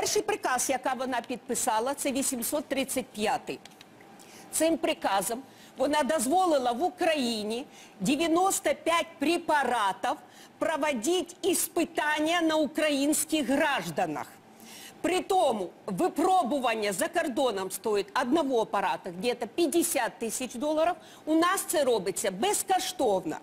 Перший приказ, яка вона підписала, це 835-й. Цим приказом вона дозволила в Україні 95 препаратів проводити іспитання на українських гражданах. При тому випробування за кордоном стоїть одного апарата где-то 50 тисяч доларів. У нас це робиться безкоштовно.